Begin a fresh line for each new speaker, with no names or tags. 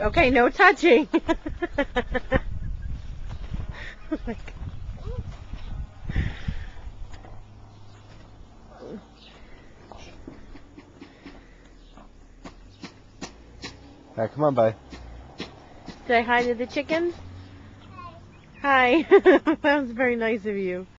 Okay, no touching. Oh my God.
Alright, come on, bye.
Say hi to the chickens. Hi. that was very nice of you.